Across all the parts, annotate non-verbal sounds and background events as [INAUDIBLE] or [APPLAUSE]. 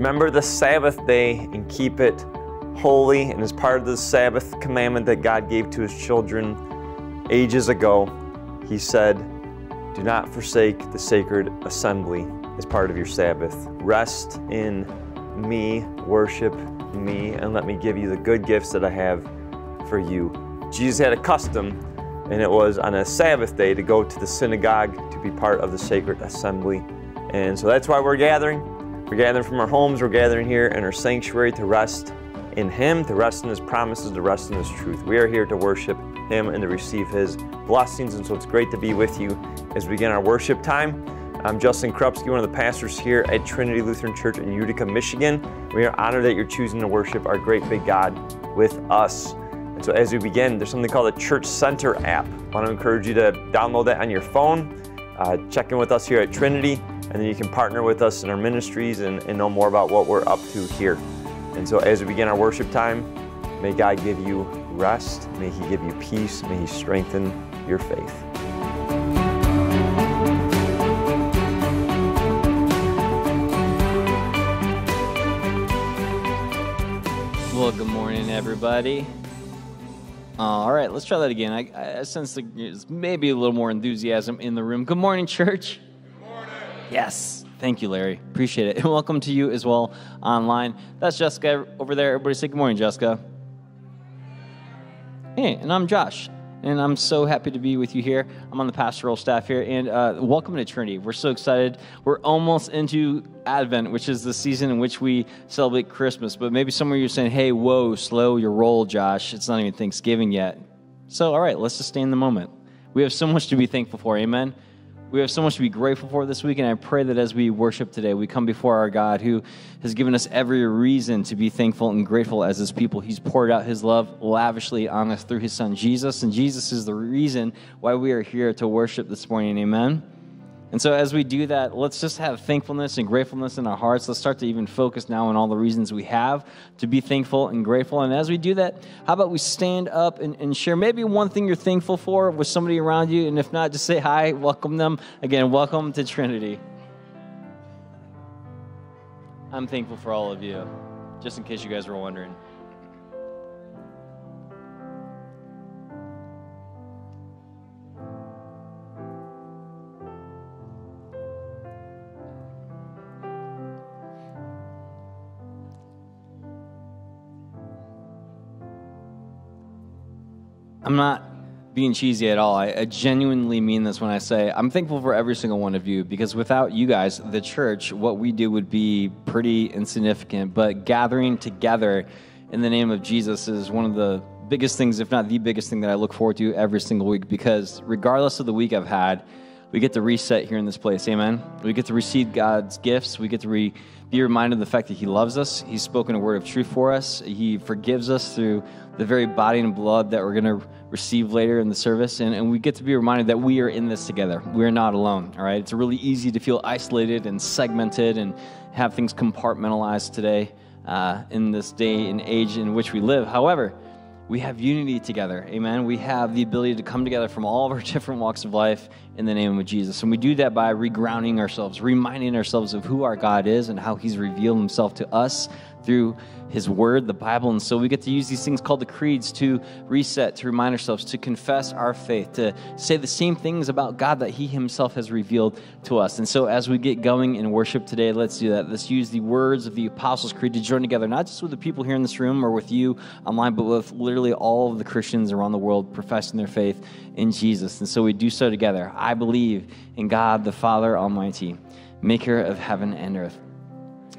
Remember the Sabbath day and keep it holy. And as part of the Sabbath commandment that God gave to his children ages ago, he said, Do not forsake the sacred assembly as part of your Sabbath. Rest in me, worship me, and let me give you the good gifts that I have for you. Jesus had a custom, and it was on a Sabbath day to go to the synagogue to be part of the sacred assembly. And so that's why we're gathering. We're gathering from our homes, we're gathering here in our sanctuary to rest in Him, to rest in His promises, to rest in His truth. We are here to worship Him and to receive His blessings. And so it's great to be with you as we begin our worship time. I'm Justin Krupski, one of the pastors here at Trinity Lutheran Church in Utica, Michigan. We are honored that you're choosing to worship our great big God with us. And so as we begin, there's something called the Church Center app. I want to encourage you to download that on your phone, uh, check in with us here at Trinity, and then you can partner with us in our ministries and, and know more about what we're up to here. And so as we begin our worship time, may God give you rest, may He give you peace, may He strengthen your faith. Well, good morning, everybody. Uh, all right, let's try that again. I, I sense there's maybe a little more enthusiasm in the room. Good morning, church. Yes. Thank you, Larry. Appreciate it. And [LAUGHS] welcome to you as well online. That's Jessica over there. Everybody say good morning, Jessica. Hey, and I'm Josh and I'm so happy to be with you here. I'm on the pastoral staff here, and uh, welcome to Trinity. We're so excited. We're almost into Advent, which is the season in which we celebrate Christmas. But maybe some of you are saying, hey, whoa, slow your roll, Josh. It's not even Thanksgiving yet. So, all right, let's just stay in the moment. We have so much to be thankful for. Amen. We have so much to be grateful for this week, and I pray that as we worship today, we come before our God who has given us every reason to be thankful and grateful as His people. He's poured out His love lavishly on us through His Son Jesus, and Jesus is the reason why we are here to worship this morning. Amen. And so, as we do that, let's just have thankfulness and gratefulness in our hearts. Let's start to even focus now on all the reasons we have to be thankful and grateful. And as we do that, how about we stand up and, and share maybe one thing you're thankful for with somebody around you? And if not, just say hi, welcome them. Again, welcome to Trinity. I'm thankful for all of you, just in case you guys were wondering. I'm not being cheesy at all. I, I, genuinely mean this when I say I'm thankful for every single one of you because without you guys, the church, what we do would be pretty insignificant. But gathering together in the name of Jesus is one of the biggest things, if not the biggest thing that I look forward to every single week because regardless of the week I've had, we get to reset here in this place. Amen. We get to receive God's gifts. We get to re- be reminded of the fact that He loves us. He's spoken a word of truth for us. He forgives us through the very body and blood that we're going to receive later in the service. And, and we get to be reminded that we are in this together. We're not alone. All right. It's really easy to feel isolated and segmented and have things compartmentalized today uh, in this day and age in which we live. However, we have unity together. Amen. We have the ability to come together from all of our [LAUGHS] different walks of life in the name of Jesus. And we do that by regrounding ourselves, reminding ourselves of who our God is and how He's revealed Himself to us through his word, the Bible. And so we get to use these things called the creeds to reset, to remind ourselves, to confess our faith, to say the same things about God that he himself has revealed to us. And so as we get going in worship today, let's do that. Let's use the words of the Apostles' Creed to join together, not just with the people here in this room or with you online, but with literally all of the Christians around the world professing their faith in Jesus. And so we do so together. I believe in God the Father Almighty, maker of heaven and earth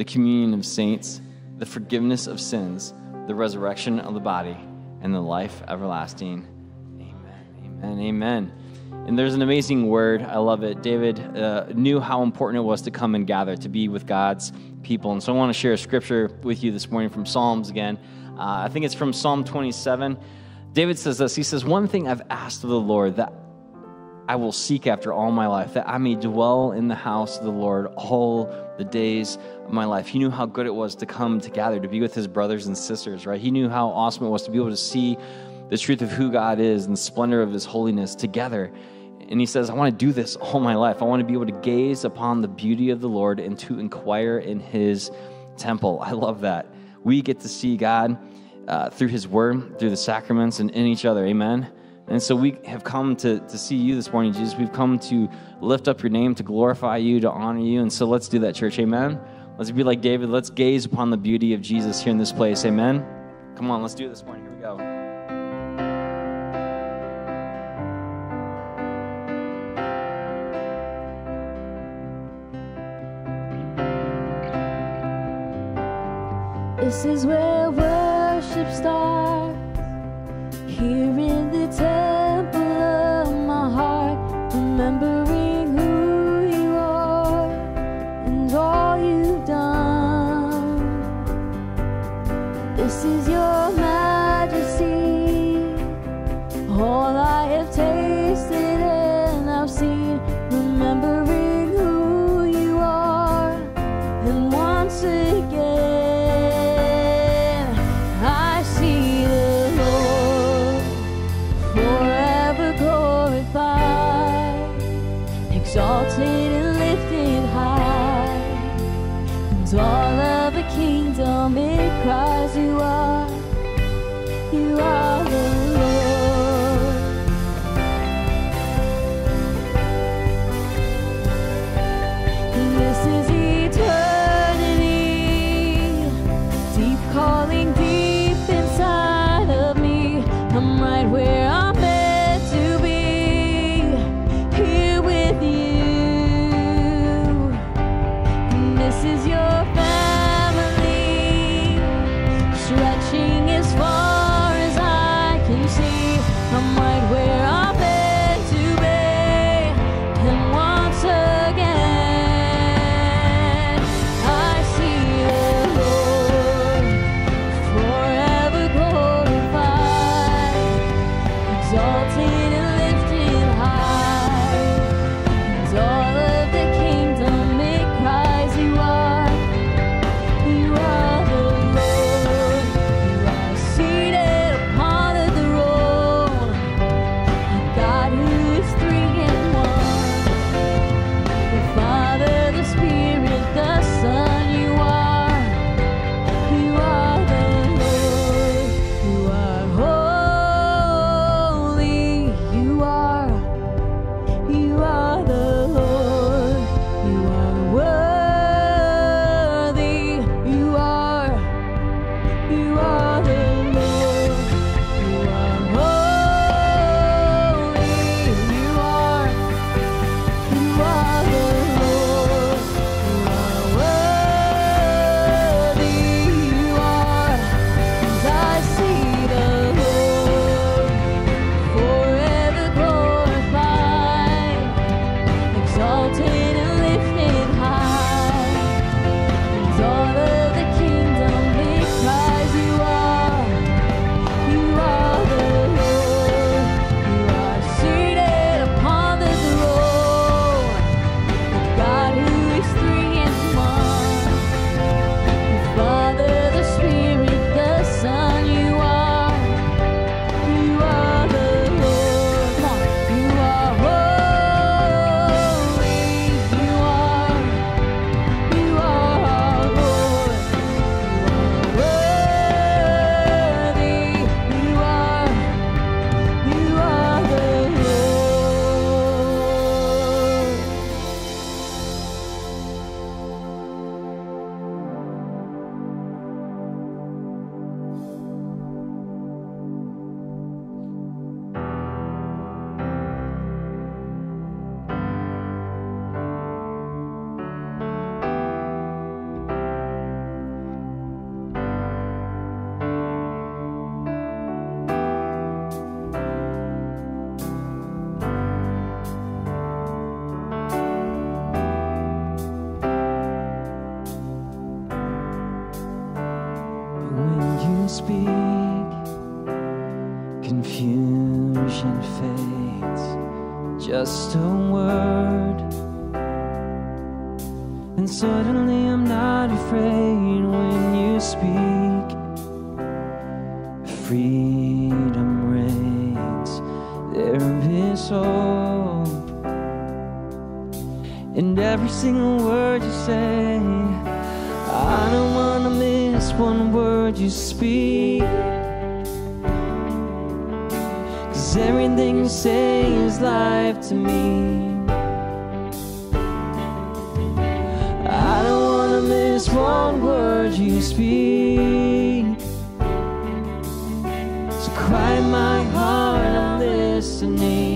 the communion of saints, the forgiveness of sins, the resurrection of the body, and the life everlasting. Amen. Amen. Amen. And there's an amazing word. I love it. David uh, knew how important it was to come and gather, to be with God's people. And so I want to share a scripture with you this morning from Psalms again. Uh, I think it's from Psalm 27. David says this He says, One thing I've asked of the Lord that I will seek after all my life, that I may dwell in the house of the Lord all the days of my life. He knew how good it was to come together, to be with his brothers and sisters, right? He knew how awesome it was to be able to see the truth of who God is and the splendor of his holiness together. And he says, I want to do this all my life. I want to be able to gaze upon the beauty of the Lord and to inquire in his temple. I love that. We get to see God uh, through his word, through the sacraments, and in each other. Amen. And so we have come to, to see you this morning, Jesus. We've come to lift up your name, to glorify you, to honor you. And so let's do that, church. Amen. Let's be like David. Let's gaze upon the beauty of Jesus here in this place. Amen. Come on, let's do it this morning. Here we go. This is where worship starts. Here in one word you speak. Cause everything you say is life to me. I don't wanna miss one word you speak. So quiet my heart, I'm listening.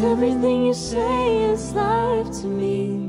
everything you say is life to me.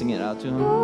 Thankful for. Let's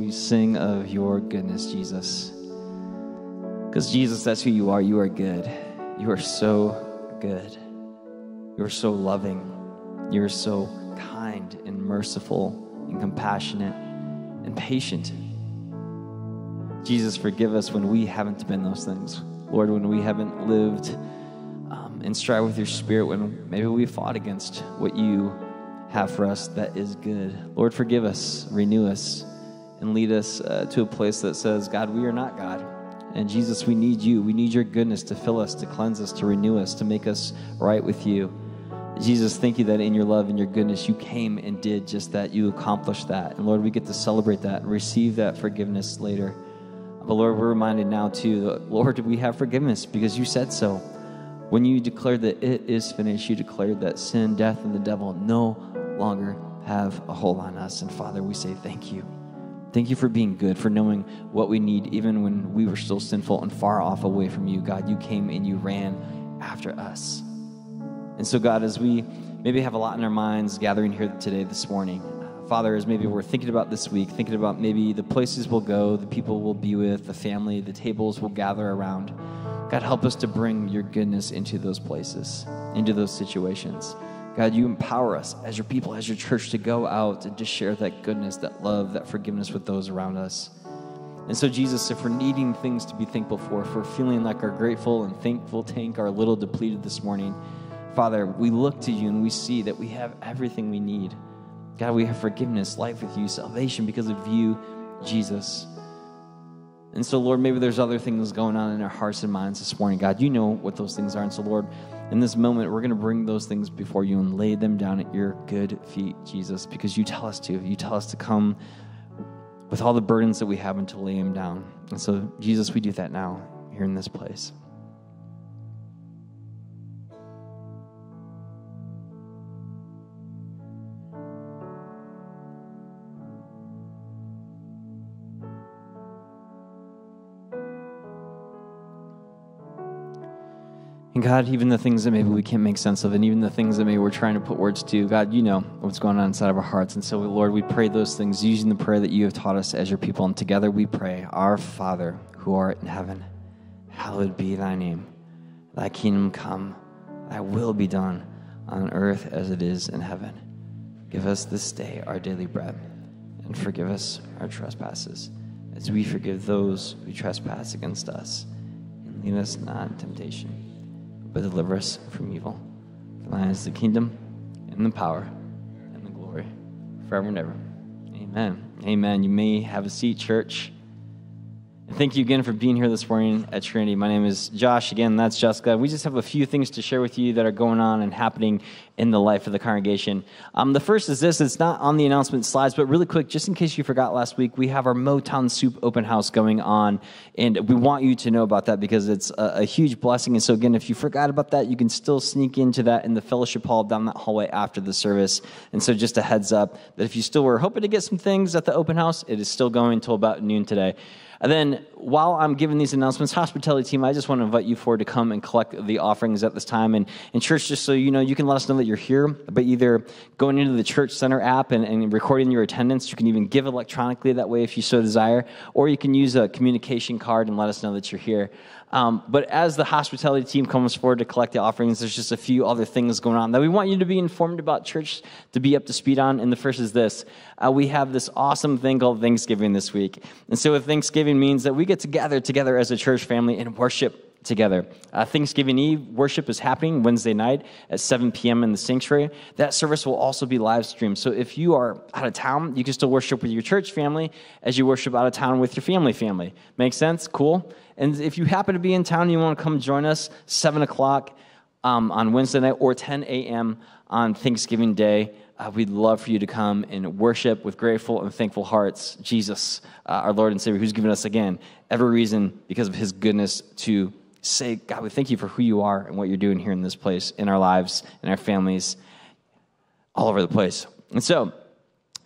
We sing of your goodness, Jesus. Because, Jesus, that's who you are. You are good. You are so good. You are so loving. You are so kind and merciful and compassionate. and patient. Jesus, forgive us when we haven't been those things. Lord, when we haven't lived um, in strive with your spirit, when maybe we fought against what you have for us that is good. Lord, forgive us, renew us, and lead us uh, to a place that says, God, we are not God. And Jesus, we need you. We need your goodness to fill us, to cleanse us, to renew us, to make us right with you. Jesus, thank you that in your love and your goodness, you came and did just that. You accomplished that. And Lord, we get to celebrate that and receive that forgiveness later. But Lord, we're reminded now too, that, Lord, we have forgiveness because you said so. When you declared that it is finished, you declared that sin, death, and the devil no longer have a hold on us. And Father, we say thank you. Thank you for being good, for knowing what we need, even when we were still sinful and far off away from you. God, you came and you ran after us. And so, God, as we maybe have a lot in our minds gathering here today, this morning, Father, as maybe we're thinking about this week, thinking about maybe the places we'll go, the people we'll be with, the family, the tables we'll gather around. God, help us to bring your goodness into those places, into those situations. God, you empower us as your people, as your church, to go out and to share that goodness, that love, that forgiveness with those around us. And so, Jesus, if we're needing things to be thankful for, if we're feeling like our grateful and thankful tank are a little depleted this morning, Father, we look to you and we see that we have everything we need. God, we have forgiveness, life with you, salvation because of you, Jesus. And so, Lord, maybe there's other things going on in our hearts and minds this morning. God, you know what those things are. And so, Lord, in this moment, we're going to bring those things before you and lay them down at your good feet, Jesus, because you tell us to. You tell us to come with all the burdens that we have and to lay them down. And so, Jesus, we do that now here in this place. And God, even the things that maybe we can't make sense of, and even the things that maybe we're trying to put words to, God, you know what's going on inside of our hearts. And so, Lord, we pray those things using the prayer that you have taught us as your people. And together we pray, Our Father, who art in heaven, hallowed be thy name. Thy kingdom come, thy will be done on earth as it is in heaven. Give us this day our daily bread, and forgive us our trespasses, as we forgive those who trespass against us. And lead us not into temptation but deliver us from evil. For thine is the kingdom and the power and the glory forever and ever. Amen. Amen. You may have a seat, church. Thank you again for being here this morning at Trinity. My name is Josh. Again, that's Jessica. We just have a few things to share with you that are going on and happening in the life of the congregation. Um, the first is this it's not on the announcement slides, but really quick, just in case you forgot last week, we have our Motown Soup open house going on. And we want you to know about that because it's a, a huge blessing. And so, again, if you forgot about that, you can still sneak into that in the fellowship hall down that hallway after the service. And so, just a heads up that if you still were hoping to get some things at the open house, it is still going until about noon today. And then while I'm giving these announcements, hospitality team, I just want to invite you forward to come and collect the offerings at this time. And in church, just so you know, you can let us know that you're here by either going into the Church Center app and, and recording your attendance. You can even give electronically that way if you so desire, or you can use a communication card and let us know that you're here. Um, but as the hospitality team comes forward to collect the offerings, there's just a few other things going on that we want you to be informed about church to be up to speed on. And the first is this uh, we have this awesome thing called Thanksgiving this week. And so, Thanksgiving means that we get to gather together as a church family and worship together. Uh, Thanksgiving Eve worship is happening Wednesday night at 7 p.m. in the sanctuary. That service will also be live streamed. So if you are out of town, you can still worship with your church family as you worship out of town with your family family. Make sense? Cool. And if you happen to be in town and you want to come join us, 7 o'clock um, on Wednesday night or 10 a.m. on Thanksgiving Day, uh, we'd love for you to come and worship with grateful and thankful hearts Jesus, uh, our Lord and Savior, who's given us again every reason because of his goodness to say, God, we thank you for who you are and what you're doing here in this place, in our lives, in our families, all over the place. And so,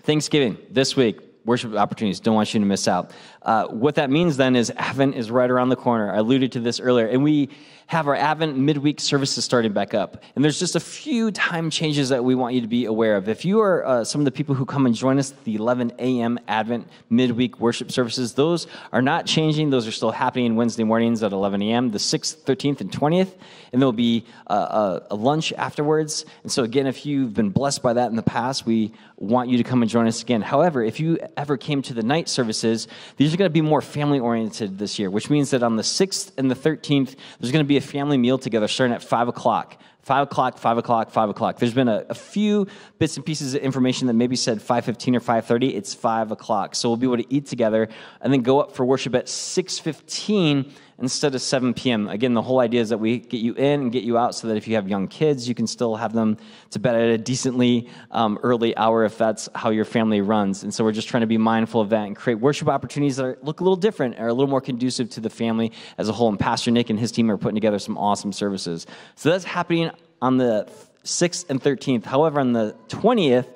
Thanksgiving this week, worship opportunities. Don't want you to miss out. Uh, what that means then is Advent is right around the corner. I alluded to this earlier. And we have our Advent midweek services starting back up. And there's just a few time changes that we want you to be aware of. If you are uh, some of the people who come and join us the 11 a.m. Advent midweek worship services, those are not changing. Those are still happening Wednesday mornings at 11 a.m., the 6th, 13th, and 20th. And there'll be a, a, a lunch afterwards. And so, again, if you've been blessed by that in the past, we want you to come and join us again. However, if you ever came to the night services, these are going to be more family oriented this year, which means that on the 6th and the 13th, there's going to be a family meal together starting at 5 o'clock. Five o'clock, five o'clock, five o'clock. There's been a, a, few bits and pieces of information that maybe said 5:15 or 5:30. It's five o'clock, so we'll be able to eat together and then go up for worship at 6:15 instead of 7 p.m. Again, the whole idea is that we get you in and get you out so that if you have young kids, you can still have them to bed at a decently um, early hour if that's how your family runs. And so we're just trying to be mindful of that and create worship opportunities that are, look a little different, are a little more conducive to the family as a whole. And Pastor Nick and his team are putting together some awesome services. So that's happening on the 6th and 13th. However, on the 20th,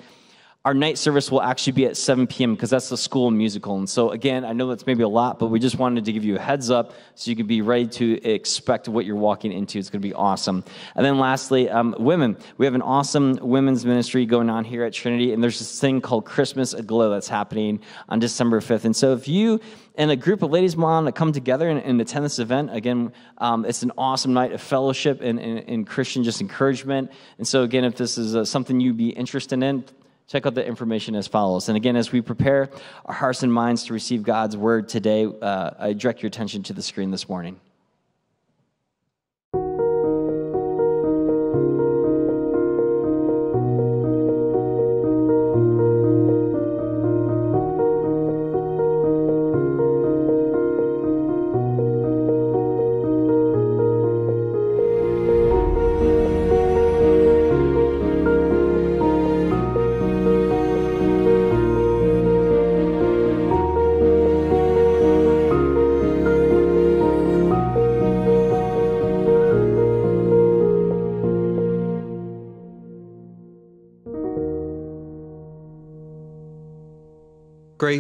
our night service will actually be at 7 p.m. because that's the school musical. And so, again, I know that's maybe a lot, but we just wanted to give you a heads up so you can be ready to expect what you're walking into. It's going to be awesome. And then, lastly, um, women. We have an awesome women's ministry going on here at Trinity, and there's this thing called Christmas Aglow that's happening on December 5th. And so, if you and a group of ladies want to come together and, and attend this event. Again, um, it's an awesome night of fellowship and, and, and, Christian just encouragement. And so, again, if this is uh, something you'd be interested in, check out the information as follows. And again, as we prepare our hearts and minds to receive God's word today, uh, I direct your attention to the screen this morning.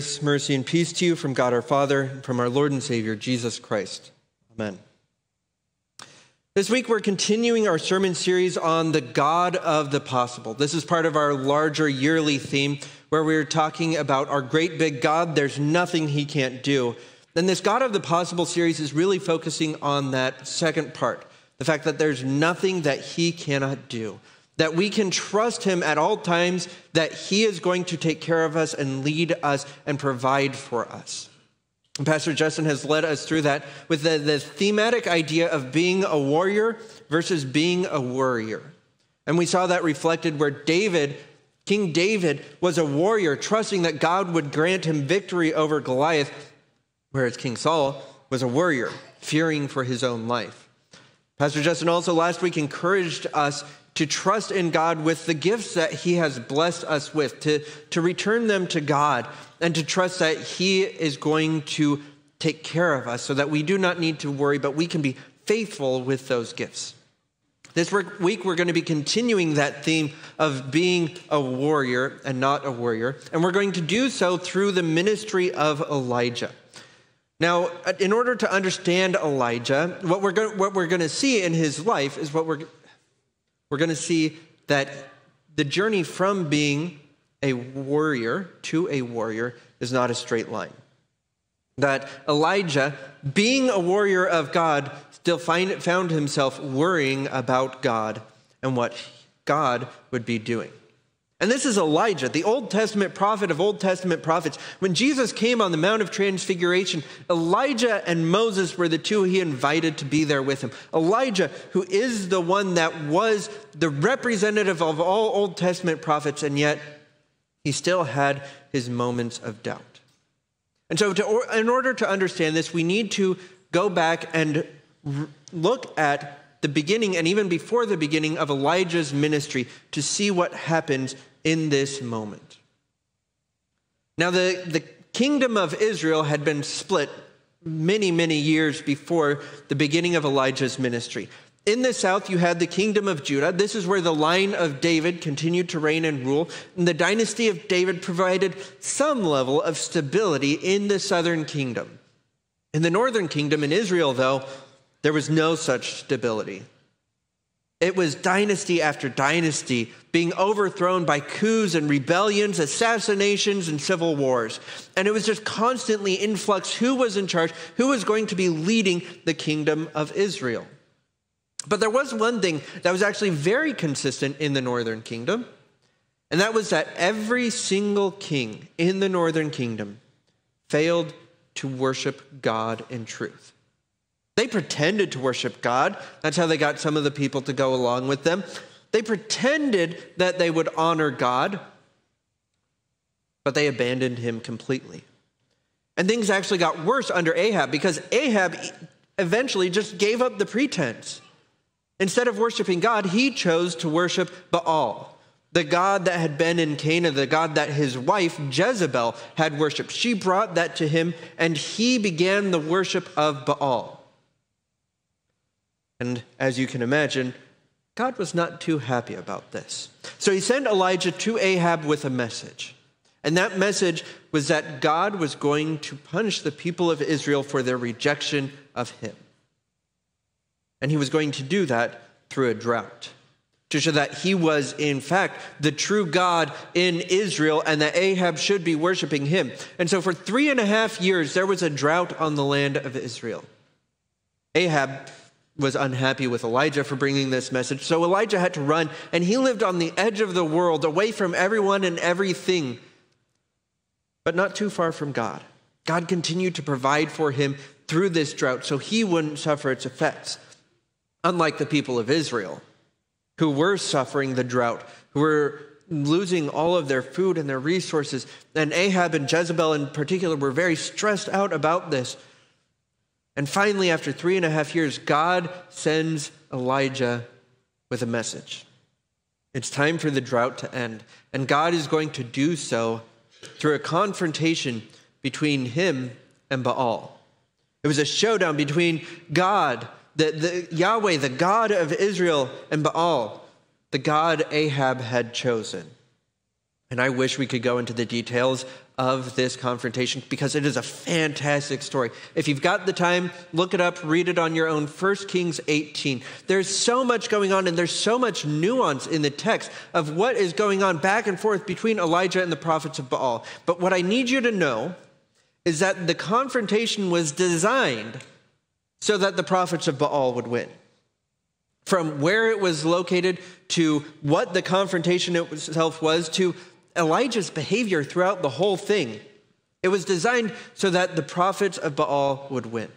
Grace, mercy, and peace to you from God our Father, and from our Lord and Savior, Jesus Christ. Amen. This week, we're continuing our sermon series on the God of the possible. This is part of our larger yearly theme where we're talking about our great big God. There's nothing he can't do. And this God of the possible series is really focusing on that second part the fact that there's nothing that he cannot do that we can trust him at all times, that he is going to take care of us and lead us and provide for us. And Pastor Justin has led us through that with the, the thematic idea of being a warrior versus being a worrier. And we saw that reflected where David, King David, was a warrior, trusting that God would grant him victory over Goliath, whereas King Saul was a worrier, fearing for his own life. Pastor Justin also last week encouraged us to trust in God with the gifts that He has blessed us with, to, to return them to God, and to trust that He is going to take care of us so that we do not need to worry, but we can be faithful with those gifts. This week, we're going to be continuing that theme of being a warrior and not a warrior, and we're going to do so through the ministry of Elijah. Now, uh, in order to understand Elijah, what we're going, what we're going to see in his life is what we're we're going to see that the journey from being a warrior to a warrior is not a straight line. That Elijah, being a warrior of God, still find, found himself worrying about God and what God would be doing. And this is Elijah, the Old Testament prophet of Old Testament prophets. When Jesus came on the Mount of Transfiguration, Elijah and Moses were the two he invited to be there with him. Elijah, who is the one that was the representative of all Old Testament prophets, and yet he still had his moments of doubt. And so, to, in order to understand this, we need to go back and look at the beginning and even before the beginning of Elijah's ministry to see what happens in this moment. Now, the, the kingdom of Israel had been split many, many years before the beginning of Elijah's ministry. In the south, you had the kingdom of Judah. This is where the line of David continued to reign and rule. And the dynasty of David provided some level of stability in the southern kingdom. In the northern kingdom, in Israel, though, there was no such stability. It was dynasty after dynasty being overthrown by coups and rebellions, assassinations, and civil wars. And it was just constantly in flux who was in charge, who was going to be leading the kingdom of Israel. But there was one thing that was actually very consistent in the northern kingdom, and that was that every single king in the northern kingdom failed to worship God in truth. They pretended to worship God. That's how they got some of the people to go along with them. They pretended that they would honor God, but they abandoned him completely. And things actually got worse under Ahab because Ahab eventually just gave up the pretense. Instead of worshiping God, he chose to worship Baal, the God that had been in Canaan, the God that his wife Jezebel had worshiped. She brought that to him, and he began the worship of Baal. And as you can imagine, God was not too happy about this. So he sent Elijah to Ahab with a message. And that message was that God was going to punish the people of Israel for their rejection of him. And he was going to do that through a drought to show that he was, in fact, the true God in Israel and that Ahab should be worshiping him. And so for three and a half years, there was a drought on the land of Israel. Ahab was unhappy with Elijah for bringing this message. So Elijah had to run, and he lived on the edge of the world, away from everyone and everything, but not too far from God. God continued to provide for him through this drought so he wouldn't suffer its effects. Unlike the people of Israel, who were suffering the drought, who were losing all of their food and their resources. And Ahab and Jezebel, in particular, were very stressed out about this. And finally, after three and a half years, God sends Elijah with a message. It's time for the drought to end. And God is going to do so through a confrontation between him and Baal. It was a showdown between God, the, the, Yahweh, the God of Israel, and Baal, the God Ahab had chosen. And I wish we could go into the details of this confrontation because it is a fantastic story. If you've got the time, look it up, read it on your own. 1 Kings 18. There's so much going on, and there's so much nuance in the text of what is going on back and forth between Elijah and the prophets of Baal. But what I need you to know is that the confrontation was designed so that the prophets of Baal would win from where it was located to what the confrontation itself was to Elijah's behavior throughout the whole thing. It was designed so that the prophets of Baal would win.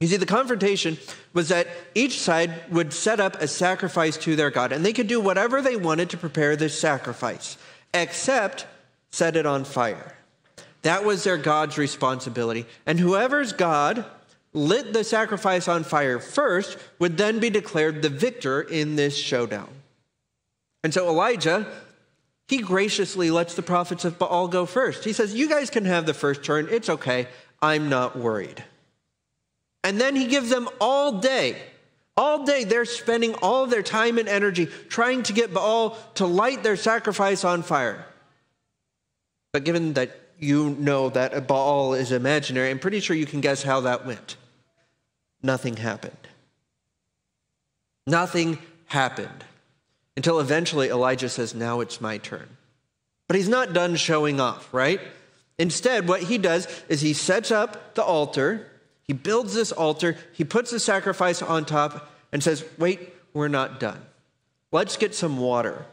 You see, the confrontation was that each side would set up a sacrifice to their God, and they could do whatever they wanted to prepare this sacrifice, except set it on fire. That was their God's responsibility. And whoever's God lit the sacrifice on fire first would then be declared the victor in this showdown. And so Elijah he graciously lets the prophets of Baal go first. He says, You guys can have the first turn. It's okay. I'm not worried. And then he gives them all day. All day, they're spending all their time and energy trying to get Baal to light their sacrifice on fire. But given that you know that Baal is imaginary, I'm pretty sure you can guess how that went. Nothing happened. Nothing happened. Until eventually Elijah says, Now it's my turn. But he's not done showing off, right? Instead, what he does is he sets up the altar, he builds this altar, he puts the sacrifice on top, and says, Wait, we're not done. Let's get some water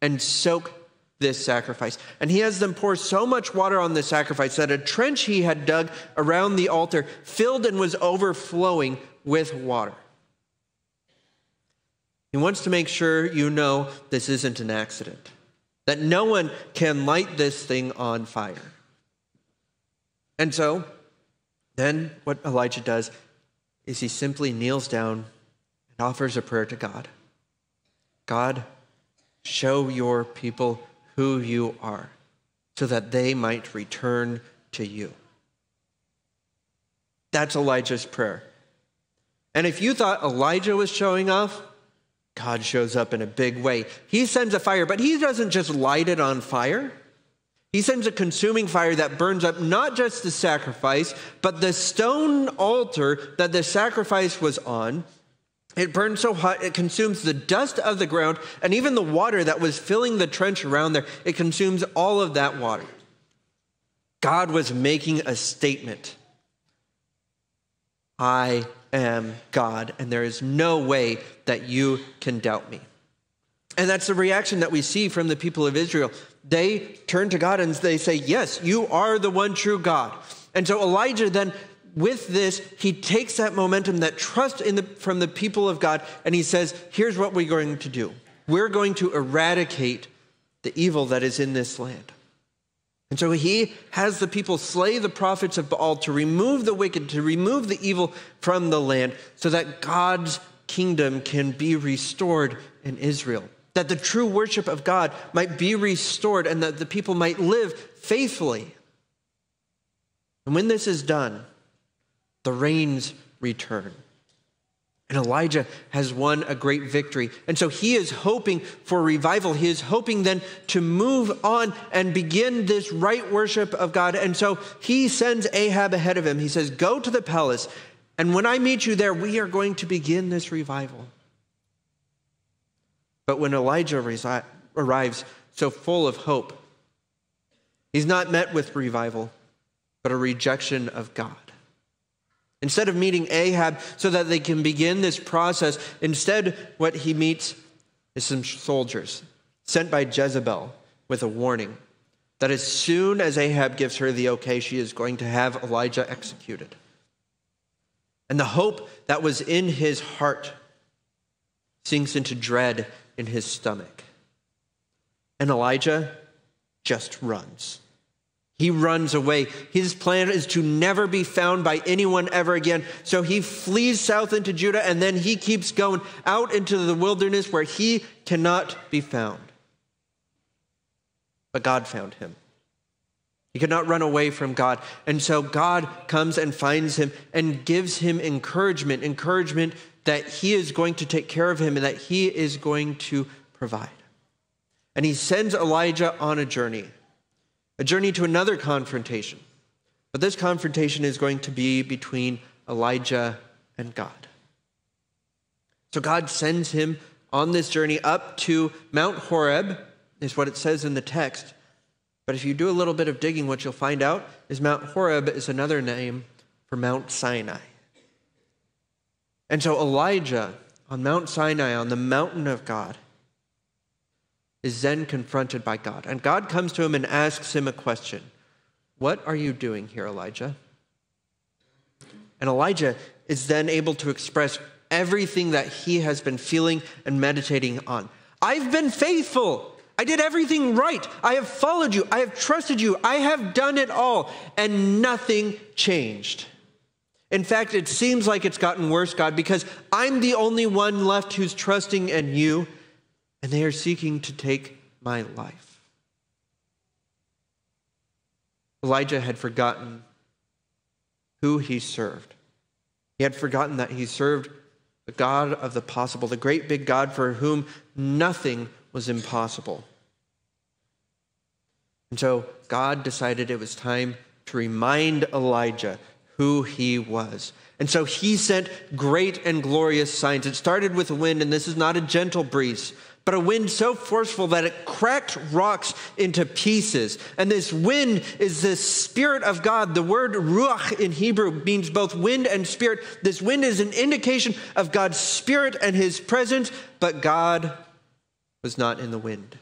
and soak this sacrifice. And he has them pour so much water on the sacrifice that a trench he had dug around the altar filled and was overflowing with water. He wants to make sure you know this isn't an accident, that no one can light this thing on fire. And so, then what Elijah does is he simply kneels down and offers a prayer to God God, show your people who you are, so that they might return to you. That's Elijah's prayer. And if you thought Elijah was showing off, God shows up in a big way. He sends a fire, but he doesn't just light it on fire. He sends a consuming fire that burns up not just the sacrifice, but the stone altar that the sacrifice was on. It burns so hot, it consumes the dust of the ground and even the water that was filling the trench around there. It consumes all of that water. God was making a statement I am God, and there is no way that you can doubt me. And that's the reaction that we see from the people of Israel. They turn to God and they say, Yes, you are the one true God. And so Elijah then, with this, he takes that momentum, that trust in the, from the people of God, and he says, Here's what we're going to do we're going to eradicate the evil that is in this land. And so he has the people slay the prophets of Baal to remove the wicked, to remove the evil from the land, so that God's kingdom can be restored in Israel that the true worship of God might be restored and that the people might live faithfully. And when this is done, the rains return. And Elijah has won a great victory. And so he is hoping for revival. He is hoping then to move on and begin this right worship of God. And so he sends Ahab ahead of him. He says, Go to the palace. And when I meet you there, we are going to begin this revival. But when Elijah resi- arrives so full of hope, he's not met with revival, but a rejection of God. Instead of meeting Ahab so that they can begin this process, instead, what he meets is some soldiers sent by Jezebel with a warning that as soon as Ahab gives her the okay, she is going to have Elijah executed. And the hope that was in his heart sinks into dread in his stomach. And Elijah just runs. He runs away. His plan is to never be found by anyone ever again. So he flees south into Judah and then he keeps going out into the wilderness where he cannot be found. But God found him. He could not run away from God. And so God comes and finds him and gives him encouragement encouragement that he is going to take care of him and that he is going to provide. And he sends Elijah on a journey, a journey to another confrontation. But this confrontation is going to be between Elijah and God. So God sends him on this journey up to Mount Horeb, is what it says in the text. But if you do a little bit of digging, what you'll find out is Mount Horeb is another name for Mount Sinai. And so Elijah on Mount Sinai, on the mountain of God, is then confronted by God. And God comes to him and asks him a question What are you doing here, Elijah? And Elijah is then able to express everything that he has been feeling and meditating on. I've been faithful. I did everything right. I have followed you. I have trusted you. I have done it all. And nothing changed. In fact, it seems like it's gotten worse, God, because I'm the only one left who's trusting in you, and they are seeking to take my life. Elijah had forgotten who he served. He had forgotten that he served the God of the possible, the great big God for whom nothing was impossible. And so God decided it was time to remind Elijah who he was. And so he sent great and glorious signs. It started with a wind, and this is not a gentle breeze, but a wind so forceful that it cracked rocks into pieces. And this wind is the Spirit of God. The word ruach in Hebrew means both wind and spirit. This wind is an indication of God's Spirit and his presence, but God was not in the wind.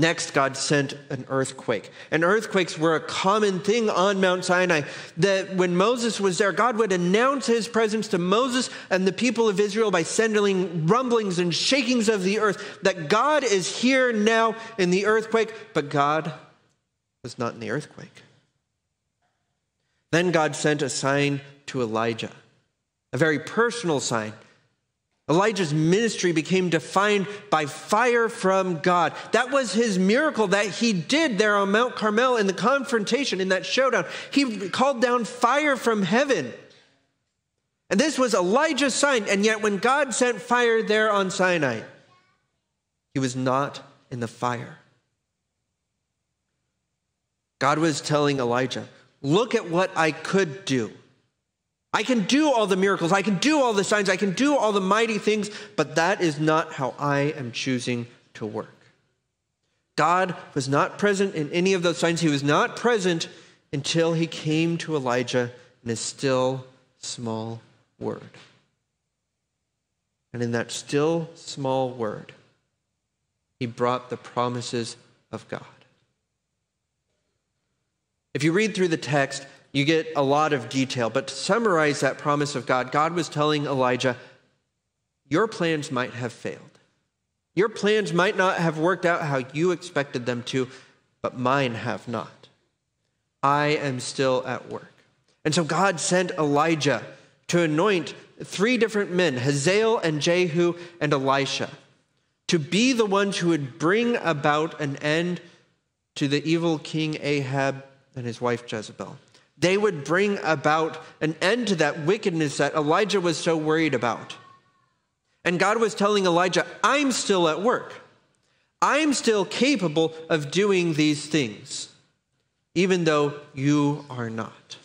Next, God sent an earthquake. And earthquakes were a common thing on Mount Sinai. That when Moses was there, God would announce his presence to Moses and the people of Israel by sending rumblings and shakings of the earth. That God is here now in the earthquake, but God was not in the earthquake. Then God sent a sign to Elijah, a very personal sign. Elijah's ministry became defined by fire from God. That was his miracle that he did there on Mount Carmel in the confrontation, in that showdown. He called down fire from heaven. And this was Elijah's sign. And yet, when God sent fire there on Sinai, he was not in the fire. God was telling Elijah, Look at what I could do. I can do all the miracles, I can do all the signs, I can do all the mighty things, but that is not how I am choosing to work. God was not present in any of those signs. He was not present until he came to Elijah in his still small word. And in that still small word, he brought the promises of God. If you read through the text, you get a lot of detail, but to summarize that promise of God, God was telling Elijah, Your plans might have failed. Your plans might not have worked out how you expected them to, but mine have not. I am still at work. And so God sent Elijah to anoint three different men, Hazael and Jehu and Elisha, to be the ones who would bring about an end to the evil king Ahab and his wife Jezebel. They would bring about an end to that wickedness that Elijah was so worried about. And God was telling Elijah, I'm still at work. I'm still capable of doing these things, even though you are not.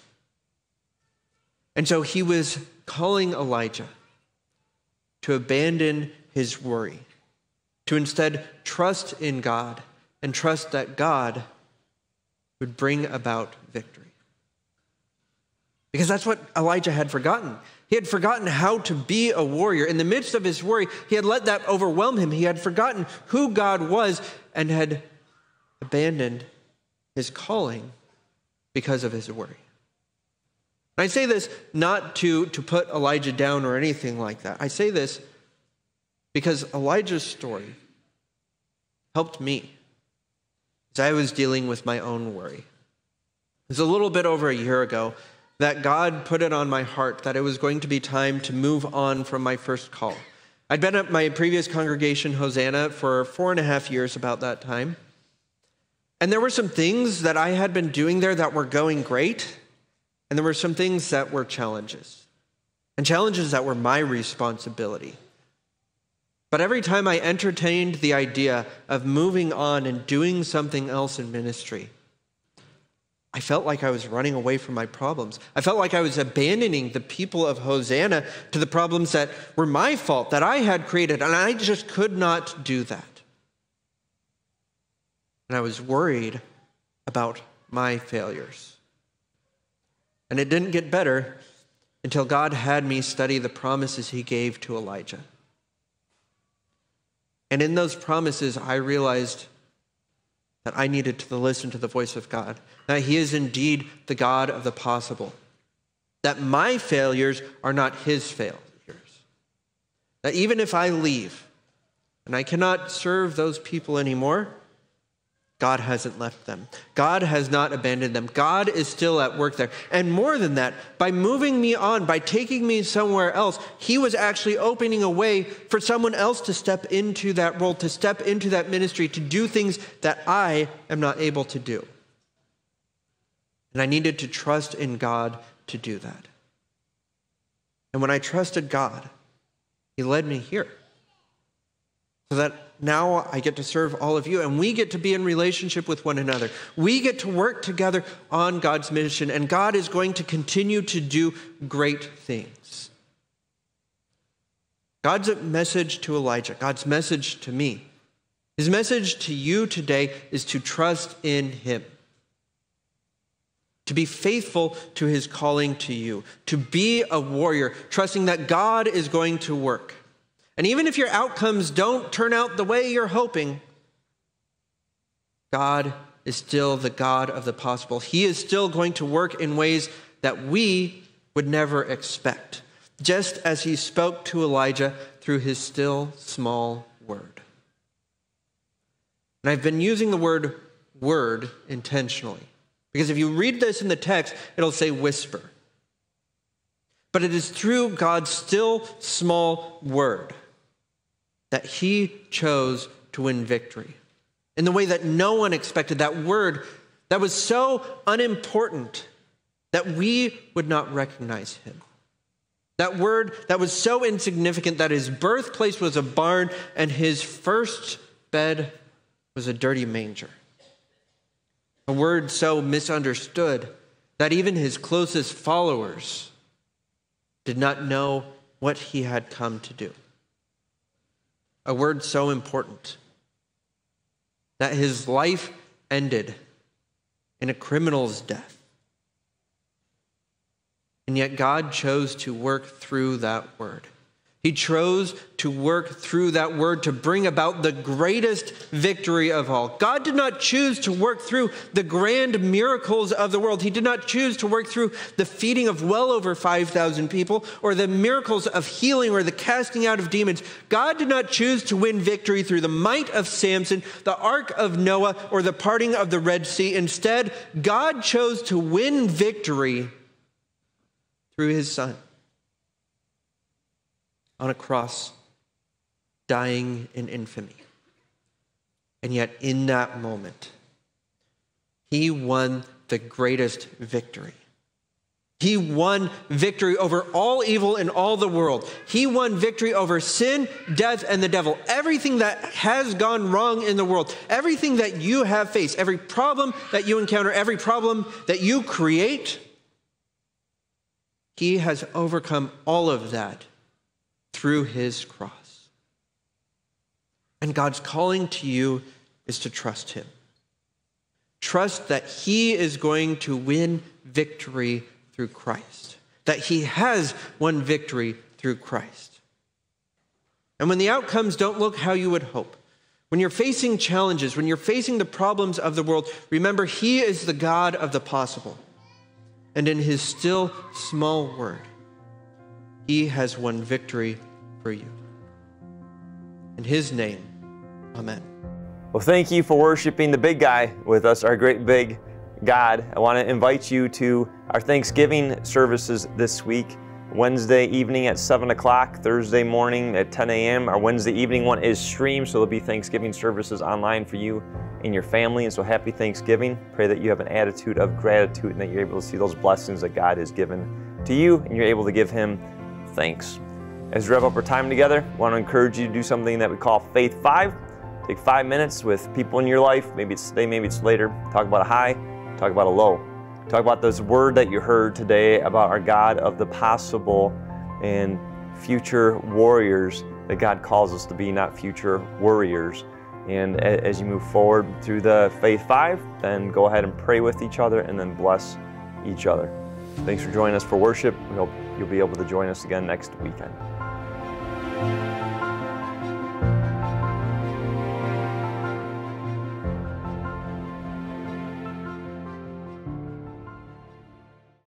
And so he was calling Elijah to abandon his worry, to instead trust in God and trust that God would bring about victory. Because that's what Elijah had forgotten. He had forgotten how to be a warrior. In the midst of his worry, he had let that overwhelm him. He had forgotten who God was and had abandoned his calling because of his worry. And I say this not to, to put Elijah down or anything like that. I say this because Elijah's story helped me as I was dealing with my own worry. It was a little bit over a year ago that God put it on my heart that it was going to be time to move on from my first call. I'd been at my previous congregation, Hosanna, for four and a half years about that time. And there were some things that I had been doing there that were going great, and there were some things that were challenges, and challenges that were my responsibility. But every time I entertained the idea of moving on and doing something else in ministry, I felt like I was running away from my problems. I felt like I was abandoning the people of Hosanna to the problems that were my fault, that I had created, and I just could not do that. And I was worried about my failures. And it didn't get better until God had me study the promises he gave to Elijah. And in those promises, I realized that I needed to listen to the voice of God, that He is indeed the God of the possible, that my failures are not His failures, that even if I leave and I cannot serve those people anymore, God hasn't left them. God has not abandoned them. God is still at work there. And more than that, by moving me on, by taking me somewhere else, He was actually opening a way for someone else to step into that role, to step into that ministry, to do things that I am not able to do. And I needed to trust in God to do that. And when I trusted God, He led me here so that now I get to serve all of you, and we get to be in relationship with one another. We get to work together on God's mission, and God is going to continue to do great things. God's message to Elijah, God's message to me, his message to you today is to trust in him, to be faithful to his calling to you, to be a warrior, trusting that God is going to work. And even if your outcomes don't turn out the way you're hoping, God is still the God of the possible. He is still going to work in ways that we would never expect, just as he spoke to Elijah through his still small word. And I've been using the word word intentionally, because if you read this in the text, it'll say whisper. But it is through God's still small word that he chose to win victory in the way that no one expected. That word that was so unimportant that we would not recognize him. That word that was so insignificant that his birthplace was a barn and his first bed was a dirty manger. a word so misunderstood that even his closest followers did not know what he had come to do. A word so important that his life ended in a criminal's death. And yet God chose to work through that word. He chose to work through that word to bring about the greatest victory of all. God did not choose to work through the grand miracles of the world. He did not choose to work through the feeding of well over 5,000 people or the miracles of healing or the casting out of demons. God did not choose to win victory through the might of Samson, the ark of Noah, or the parting of the Red Sea. Instead, God chose to win victory through his son on a cross, dying in infamy. And yet, in that moment, he won the greatest victory. He won victory over all evil in all the world. He won victory over sin, death, and the devil. Everything that has gone wrong in the world, everything that you have faced, every problem that you encounter, every problem that you create, he has overcome all of that through his cross. And God's calling to you is to trust him. Trust that he is going to win victory through Christ, that he has won victory through Christ. And when the outcomes don't look how you would hope, when you're facing challenges, when you're facing the problems of the world, remember he is the God of the possible. And in his still small word, he has won victory for you. In his name, amen. Well, thank you for worshiping the big guy with us, our great big God. I want to invite you to our Thanksgiving services this week. Wednesday evening at 7 o'clock, Thursday morning at 10 a.m. Our Wednesday evening one is streamed, so there'll be Thanksgiving services online for you and your family. And so happy Thanksgiving. Pray that you have an attitude of gratitude and that you're able to see those blessings that God has given to you and you're able to give Him thanks. As we wrap up our time together, I want to encourage you to do something that we call Faith Five. Take five minutes with people in your life. Maybe it's today, maybe it's later. Talk about a high, talk about a low. Talk about this word that you heard today about our God of the possible and future warriors that God calls us to be, not future worriers. And as you move forward through the Faith Five, then go ahead and pray with each other and then bless each other. Thanks for joining us for worship. We hope you'll be able to join us again next weekend.